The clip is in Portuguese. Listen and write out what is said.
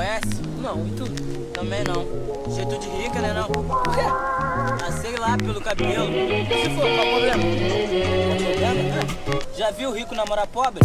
conhece? Não, e tu? Também não. Jeito é de rica, né não? Por quê? Ah, sei lá, pelo cabelo. Se for, qual o problema? Problema? Né? Já viu rico namorar pobre?